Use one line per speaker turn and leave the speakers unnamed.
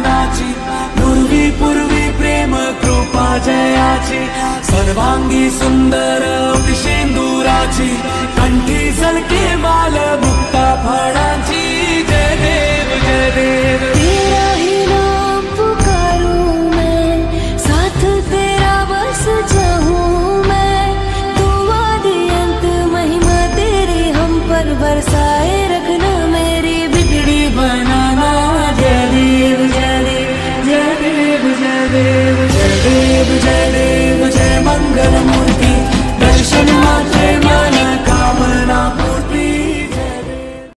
नाची। पूर्वी पूर्वी प्रेम कृपा जयाची। सर्वांगी सुंदर सिंदूराची कंठी सलके माल मुक्ता फळाची। जय देव जय देव। living.